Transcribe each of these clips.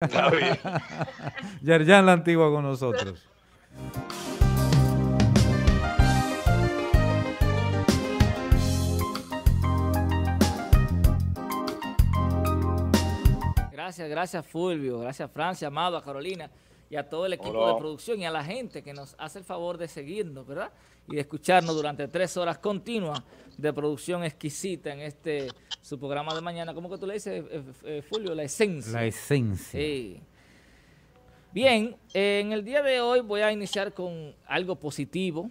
Está bien. Yerjan la antigua con nosotros. Gracias, gracias Fulvio, gracias Francia, Amado, a Carolina y a todo el equipo Hola. de producción y a la gente que nos hace el favor de seguirnos, ¿verdad? Y de escucharnos durante tres horas continuas de producción exquisita en este su programa de mañana. ¿Cómo que tú le dices, eh, eh, Fulvio? La esencia. La esencia. Sí. Bien, eh, en el día de hoy voy a iniciar con algo positivo.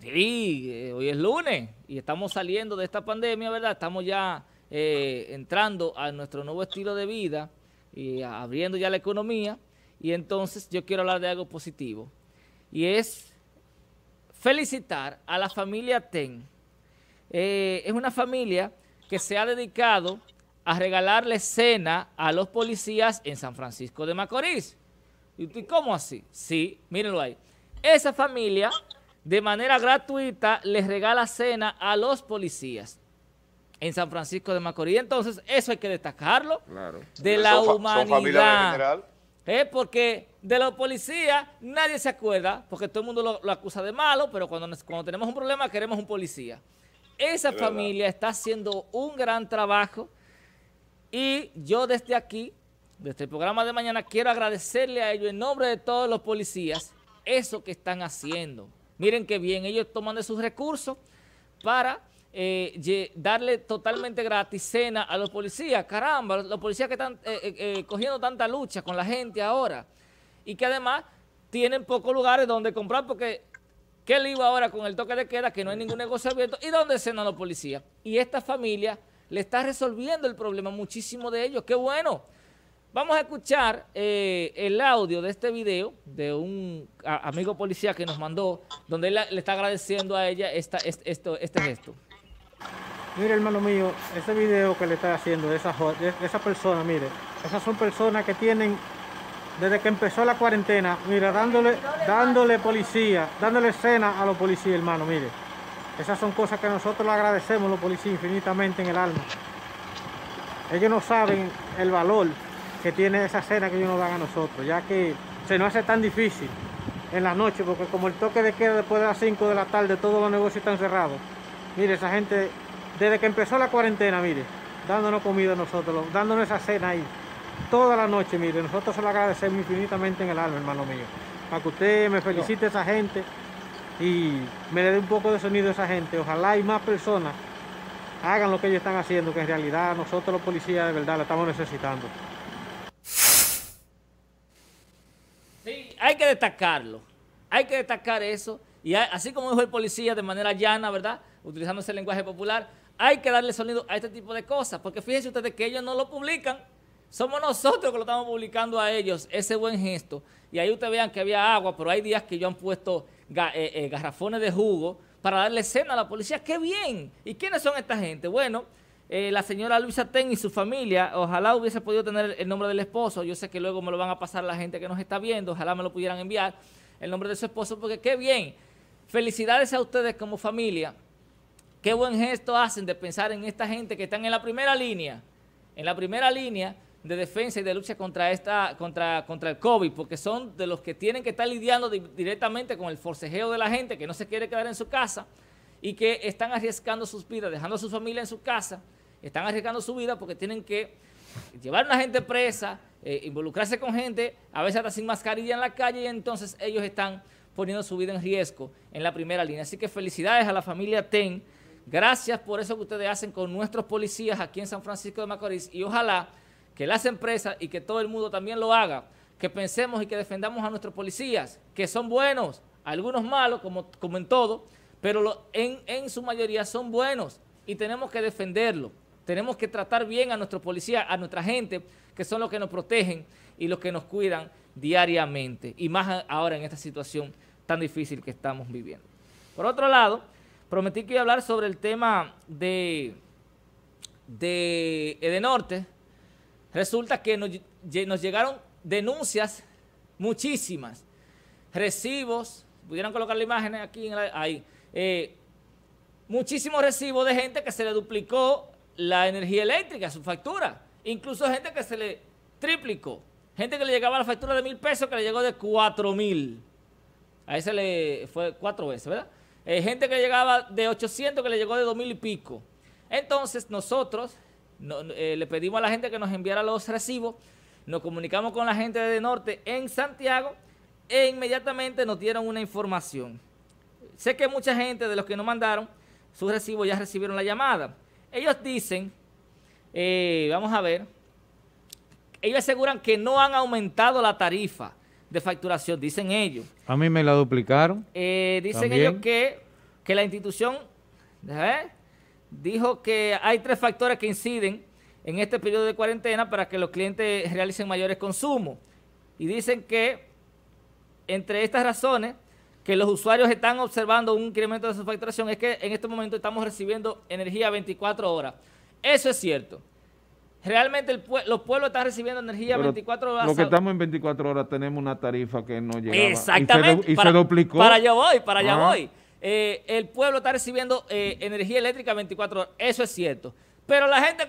Sí, eh, hoy es lunes y estamos saliendo de esta pandemia, ¿verdad? Estamos ya eh, entrando a nuestro nuevo estilo de vida y abriendo ya la economía. Y entonces yo quiero hablar de algo positivo. Y es felicitar a la familia TEN. Eh, es una familia que se ha dedicado a regalarle cena a los policías en San Francisco de Macorís. ¿Y cómo así? Sí, mírenlo ahí. Esa familia, de manera gratuita, les regala cena a los policías en San Francisco de Macorís. Entonces, eso hay que destacarlo Claro. de la Son Son humanidad. ¿Eh? Porque de los policías nadie se acuerda, porque todo el mundo lo, lo acusa de malo, pero cuando, nos- cuando tenemos un problema queremos un policía. Esa Es verdad. familia está haciendo un gran trabajo y yo desde aquí, desde el programa de mañana, quiero agradecerle a ellos en nombre de todos los policías eso que están haciendo. Miren qué bien, ellos toman de sus recursos para eh, darle totalmente gratis cena a los policías. Caramba, los, los policías que están eh, eh, cogiendo tanta lucha con la gente ahora y que además tienen pocos lugares donde comprar porque ¿qué lío ahora con el toque de queda que no hay ningún negocio abierto y dónde cenan los policías? Y esta familia le está resolviendo el problema muchísimo de ellos. ¡Qué bueno! Vamos a escuchar eh, el audio de este video de un amigo policía que nos mandó, donde él le está agradeciendo a ella esta, est- esto, este gesto. Mire, hermano mío, ese video que le está haciendo esa, de esa persona, mire, esas son personas que tienen, desde que empezó la cuarentena, mira, dándole, dándole policía, dándole cena a los policías, hermano, mire. Esas son cosas que nosotros le agradecemos los policías infinitamente en el alma. Ellos no saben el valor que tiene esa cena que ellos nos dan a nosotros, ya que se nos hace tan difícil en la noche, porque como el toque de queda después de las 5 de la tarde, todos los negocios están cerrados. Mire, esa gente, desde que empezó la cuarentena, mire, dándonos comida a nosotros, dándonos esa cena ahí, toda la noche, mire, nosotros se lo agradecemos infinitamente en el alma, hermano mío. Para que usted me felicite a esa gente y me le dé un poco de sonido a esa gente. Ojalá y más personas hagan lo que ellos están haciendo, que en realidad nosotros los policías de verdad la estamos necesitando. Sí, hay que destacarlo. Hay que destacar eso. Y hay- así como dijo el policía de manera llana, ¿verdad? Utilizando ese lenguaje popular, hay que darle sonido a este tipo de cosas. Porque fíjense ustedes que ellos no lo publican. Somos nosotros que lo estamos publicando a ellos, ese buen gesto. Y ahí ustedes vean que había agua, pero hay días que ellos han puesto ga- eh, eh, garrafones de jugo para darle cena a la policía. ¡Qué bien! ¿Y quiénes son esta gente? Bueno, eh, la señora Luisa Ten y su familia, ojalá hubiese podido tener el nombre del esposo. Yo sé que luego me lo van a pasar la gente que nos está viendo, ojalá me lo pudieran enviar, el nombre de su esposo, porque qué bien. Felicidades a ustedes como familia. Qué buen gesto hacen de pensar en esta gente que están en la primera línea, en la primera línea de defensa y de lucha contra esta contra, contra el COVID, porque son de los que tienen que estar lidiando di- directamente con el forcejeo de la gente que no se quiere quedar en su casa y que están arriesgando sus vidas, dejando a su familia en su casa, están arriesgando su vida porque tienen que llevar a una gente presa, eh, involucrarse con gente, a veces hasta sin mascarilla en la calle, y entonces ellos están poniendo su vida en riesgo en la primera línea. Así que felicidades a la familia TEN. Gracias por eso que ustedes hacen con nuestros policías aquí en San Francisco de Macorís y ojalá que las empresas y que todo el mundo también lo haga, que pensemos y que defendamos a nuestros policías, que son buenos, algunos malos, como, como en todo, pero en, en su mayoría son buenos y tenemos que defenderlo. Tenemos que tratar bien a nuestros policías, a nuestra gente, que son los que nos protegen y los que nos cuidan diariamente, y más ahora en esta situación tan difícil que estamos viviendo. Por otro lado, prometí que iba a hablar sobre el tema de, de Edenorte. Resulta que nos, lle- nos llegaron denuncias muchísimas, recibos, pudieran colocar la imagen aquí, en la- ahí, eh, muchísimos recibos de gente que se le duplicó la energía eléctrica, su factura, incluso gente que se le triplicó, Gente que le llegaba la factura de mil pesos que le llegó de cuatro mil. A ese le fue cuatro veces, ¿verdad? Eh, gente que llegaba de 800 que le llegó de dos mil y pico. Entonces nosotros eh, le pedimos a la gente que nos enviara los recibos, nos comunicamos con la gente de Norte en Santiago e inmediatamente nos dieron una información. Sé que mucha gente de los que nos mandaron sus recibos ya recibieron la llamada. Ellos dicen, eh, vamos a ver, ellos aseguran que no han aumentado la tarifa de facturación, dicen ellos. A mí me la duplicaron. Eh, dicen ellos que, que la institución dijo que hay tres factores que inciden en este periodo de cuarentena para que los clientes realicen mayores consumos. Y dicen que entre estas razones que los usuarios están observando un incremento de su facturación es que en este momento estamos recibiendo energía 24 horas. Eso es cierto. Realmente los pueblos están recibiendo energía 24 horas. Lo que estamos en 24 horas tenemos una tarifa que no llega. Exactamente. Y se, duplicó. Para allá voy, para allá voy. Eh, el pueblo está recibiendo eh, energía eléctrica 24 horas. Eso es cierto. Pero la gente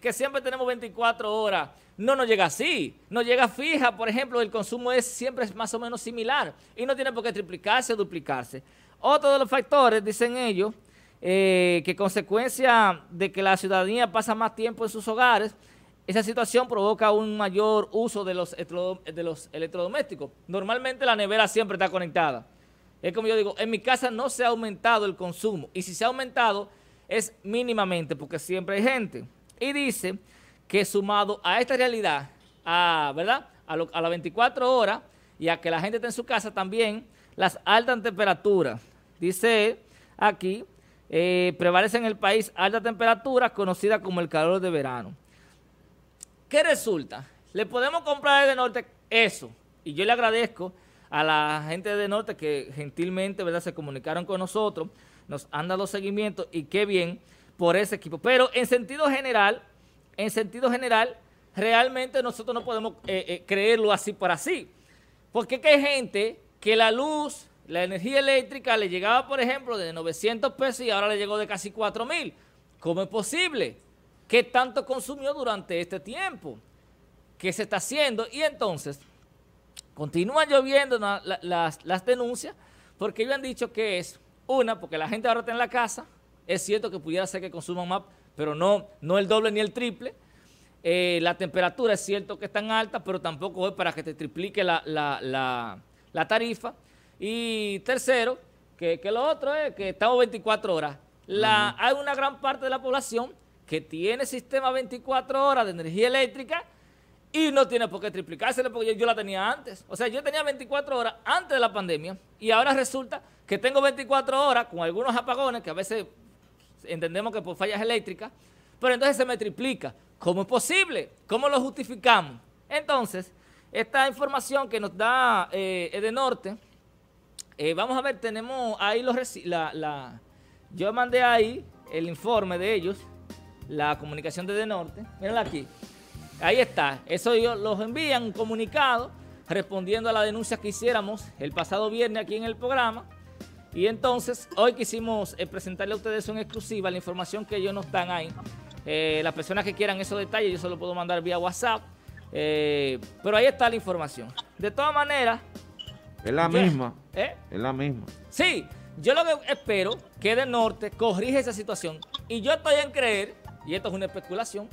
que, siempre tenemos 24 horas no nos llega así. No llega fija. Por ejemplo, el consumo es siempre más o menos similar. Y no tiene por qué triplicarse o duplicarse. Otro de los factores, dicen ellos, eh, que consecuencia de que la ciudadanía pasa más tiempo en sus hogares, esa situación provoca un mayor uso de los electrodomésticos. Normalmente la nevera siempre está conectada. Es como yo digo, en mi casa no se ha aumentado el consumo. Y si se ha aumentado, es mínimamente, porque siempre hay gente. Y dice que sumado a esta realidad, a, ¿verdad? A, las 24 horas y a que la gente está en su casa también, las altas temperaturas. Dice aquí eh, prevalece en el país alta temperatura conocida como el calor de verano. ¿Qué resulta? Le podemos comprar de norte eso. Y yo le agradezco a la gente de norte que gentilmente ¿verdad? se comunicaron con nosotros, nos han dado seguimiento y qué bien por ese equipo. Pero en sentido general, en sentido general, realmente nosotros no podemos eh, eh, creerlo así por así. Porque hay gente que la luz la energía eléctrica le llegaba, por ejemplo, de 900 pesos y ahora le llegó de casi 4 mil. ¿Cómo es posible? ¿Qué tanto consumió durante este tiempo? ¿Qué se está haciendo? Y entonces, continúan lloviendo las, denuncias porque ellos han dicho que es una, porque la gente ahora está en la casa, es cierto que pudiera ser que consuman más, pero no, no el doble ni el triple. Eh, la temperatura es cierto que es tan alta, pero tampoco es para que te triplique la, la tarifa. Y tercero, que, lo otro es que estamos 24 horas. La, Hay una gran parte de la población que tiene sistema 24 horas de energía eléctrica y no tiene por qué triplicarse porque yo, la tenía antes. O sea, yo tenía 24 horas antes de la pandemia y ahora resulta que tengo 24 horas con algunos apagones que a veces entendemos que por fallas eléctricas, pero entonces se me triplica. ¿Cómo es posible? ¿Cómo lo justificamos? Entonces, esta información que nos da eh, Norte. Eh, vamos a ver, tenemos ahí los la, la, yo mandé ahí el informe de ellos, la comunicación de Norte. Mírenla aquí. Ahí está. Eso ellos los envían un comunicado respondiendo a la denuncia que hiciéramos el pasado viernes aquí en el programa. Y entonces, hoy quisimos eh, presentarle a ustedes en exclusiva la información que ellos nos dan ahí. Eh, las personas que quieran esos detalles, yo se los puedo mandar vía WhatsApp. pero ahí está la información. De todas maneras, es la misma. ¿Eh? Es la misma. Sí, yo lo que espero que de norte corrija esa situación. Y yo estoy en creer, y esto es una especulación,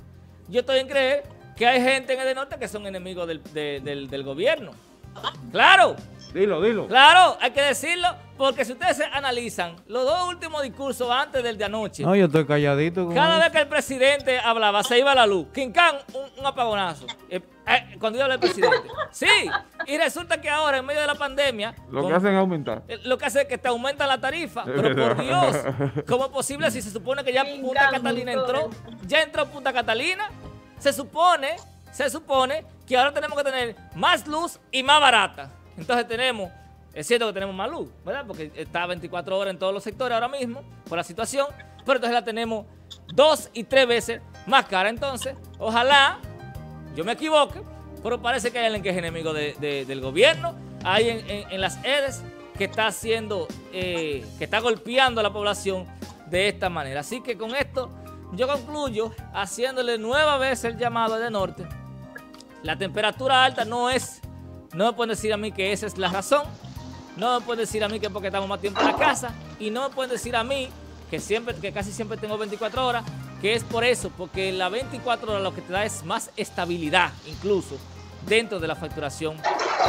yo estoy en creer que hay gente en el de norte que son enemigos del, del gobierno. Claro. Dilo, dilo. Claro, hay que decirlo, porque si ustedes se analizan los dos últimos discursos antes del de anoche. No, yo estoy calladito. Cada vez que el presidente hablaba, se iba la luz. Quincán, un, un apagonazo. Eh, eh, cuando habla el presidente. Sí, y resulta que ahora, en medio de la pandemia. Lo que hacen es aumentar. Eh, lo que hace es que te aumenta la tarifa. Pero por Dios, ¿cómo es posible si se supone que ya Punta Catalina entró? Ya entró Punta Catalina. Se supone, se supone que ahora tenemos que tener más luz y más barata. Entonces tenemos, es cierto que tenemos más luz, ¿verdad? Porque está 24 horas en todos los sectores ahora mismo por la situación, pero entonces la tenemos dos y tres veces más cara. Entonces, ojalá yo me equivoque, pero parece que hay alguien que es enemigo del gobierno, hay en, las EDES que está haciendo, eh, que está golpeando a la población de esta manera. Así que con esto yo concluyo haciéndole nueva vez el llamado de Norte. La temperatura alta no es, no me pueden decir a mí que esa es la razón, no me pueden decir a mí que porque estamos más tiempo en la casa y no me pueden decir a mí que siempre, que casi siempre tengo 24 horas, que es por eso, porque la 24 horas lo que te da es más estabilidad incluso dentro de la facturación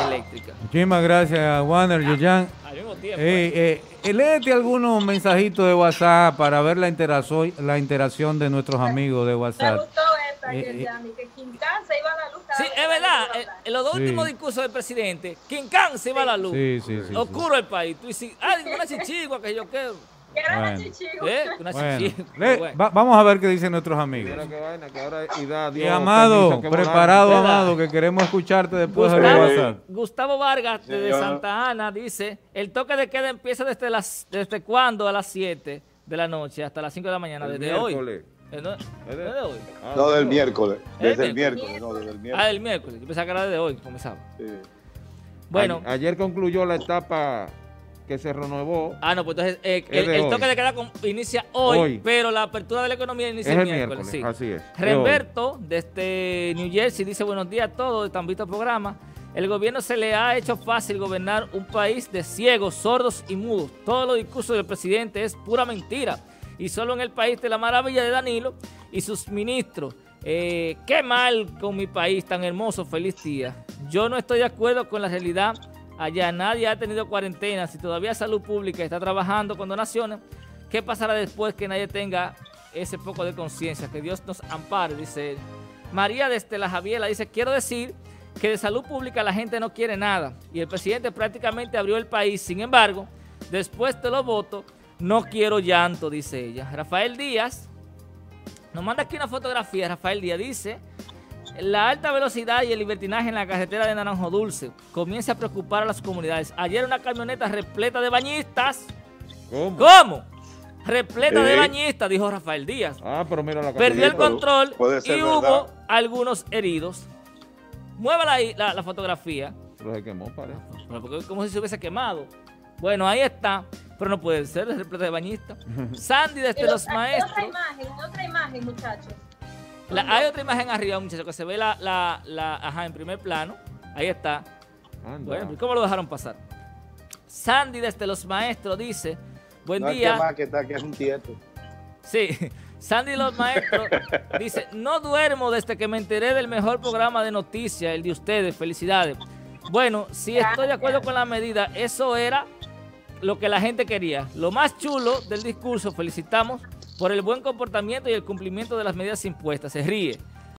eléctrica. Muchísimas gracias, Warner, Yoyan. Al mismo tiempo. Eh, eh, léete algunos mensajitos de WhatsApp para ver la interacción, la interacción de nuestros amigos de Me WhatsApp. gustó esta, Eh, eh. Yami, que Quintán se iba a la luz. Sí, es verdad. iba En, los dos Sí. últimos discursos del presidente, Quincán se va a la luz. Sí, sí, sí. sí. Oscuro el país. Tú dices, ay, una chichigua que yo quiero. Bueno. ¿Eh? Una Bueno, chichigua. le- Bueno. va- vamos a ver qué dicen nuestros amigos. Y Amado, preparado. Amado, que queremos escucharte después del Gustavo, WhatsApp. Gustavo Vargas Sí, desde yo- Santa Ana dice, el toque de queda empieza desde las desde cuándo a las 7 de la noche hasta las 5 de la mañana, El desde hoy. miércoles. Eh, No, Es de- es de hoy. Ah, No, del miércoles. Desde ¿El miércoles, no, desde el Ah, miércoles. el miércoles. Yo pensaba que era de hoy, comenzaba. Sí. Bueno, A- ayer concluyó la etapa que se renovó. ah, no, pues entonces eh, el, toque de queda com- inicia hoy, Hoy. pero la apertura de la economía inicia Es el miércoles. miércoles, sí. así es. Remberto, desde New Jersey, dice buenos días a todos, están visto el programa. El gobierno se le ha hecho fácil gobernar un país de ciegos, sordos y mudos. Todos los discursos del presidente es pura mentira. Y solo en el país de la maravilla de Danilo y sus ministros. Eh, qué mal con mi país tan hermoso, feliz día. Yo no estoy de acuerdo con la realidad. Allá nadie ha tenido cuarentena. Si todavía Salud Pública está trabajando con donaciones, ¿qué pasará después que nadie tenga ese poco de conciencia? Que Dios nos ampare, dice él. María desde la Javiela dice, quiero decir que de salud pública la gente no quiere nada y el presidente prácticamente abrió el país. Sin embargo, después de los votos, no quiero llanto, dice ella. Rafael Díaz nos manda aquí una fotografía. Rafael Díaz dice, la alta velocidad y el libertinaje en la carretera de Naranjo Dulce comienza a preocupar a las comunidades. Ayer una camioneta repleta de bañistas. ¿Cómo? ¿Cómo? Repleta de bañistas, dijo Rafael Díaz. Ah, pero mira la Perdió el control puede ser y verdad. hubo algunos heridos. Muévala ahí la, la fotografía. Pero se quemó, parece. Pero porque como si se hubiese quemado. Bueno, ahí está. Pero no puede ser, es repleta de bañistas. Sandy desde los Hay otra maestros. imagen, otra imagen, muchachos. La- hay otra imagen arriba, muchachos, que se ve la, la, la- ajá, en primer plano. Ahí está. Anda. Bueno, ¿y cómo lo dejaron pasar? Sandy desde los maestros dice, buen No día. más que está, que es un tieto. Sí, Sandy los maestros dice, no duermo desde que me enteré del mejor programa de noticias, el de ustedes, felicidades. Bueno, si estoy de acuerdo con la medida, eso era lo que la gente quería. Lo más chulo del discurso, felicitamos por el buen comportamiento y el cumplimiento de las medidas impuestas. Se ríe.